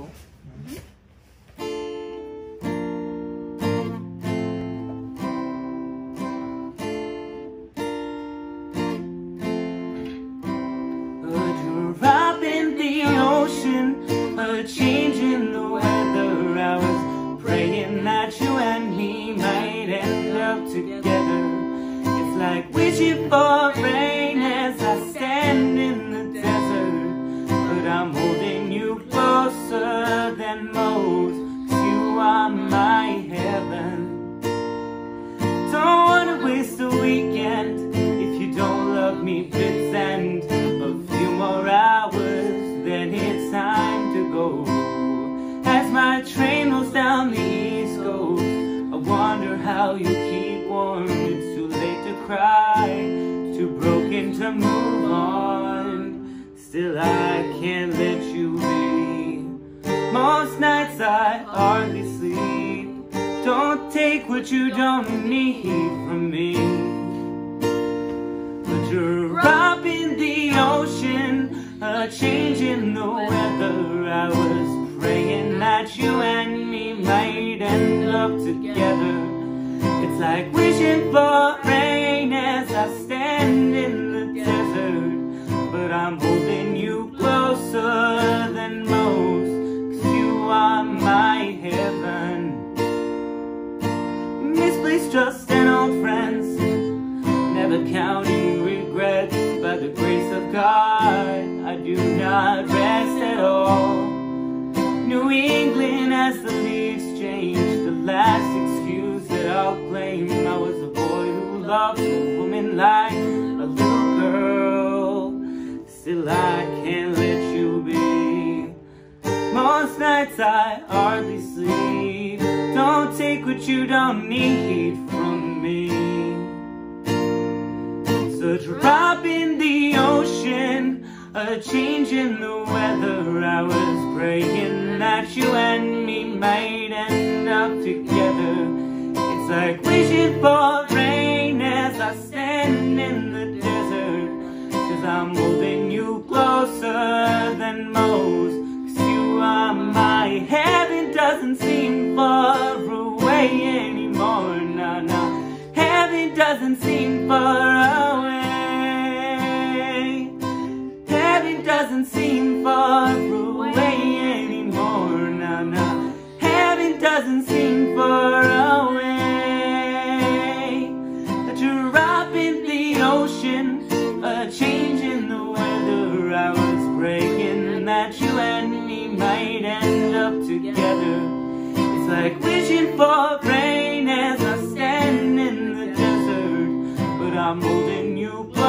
cool. The ocean, a change in the weather. I was praying that you and me might end up together. It's like wishing for rain most, 'cause you are my heaven. Don't wanna waste a weekend if you don't love me and a few more hours, then it's time to go. As my train rolls down the east coast, I wonder how you keep warm. It's too late to cry, too broken to move on. Still, I can't let hardly sleep. Don't take what you don't need from me. But you're up in the ocean, a change in the weather. I was praying that you and me might end up together. It's like wishing for rain as I stand in the desert. But I'm the grace of God, I do not rest at all. New England as the leaves change, the last excuse that I'll claim. I was a boy who loved a woman like a little girl. Still, I can't let you be. Most nights I hardly sleep. Don't take what you don't need from me. It's a a change in the weather. I was praying that you and me might end up together. It's like wishing for rain as I stand in the desert. Cause I'm holding you closer than most. Cause you are my heaven doesn't seem far away anymore. No, no. Heaven doesn't seem far away. doesn't seem far away anymore. Now, now, heaven doesn't seem far away. A drop in the ocean, a change in the weather. I was praying that you and me might end up together. It's like wishing for rain as I stand in the desert, but I'm holding you.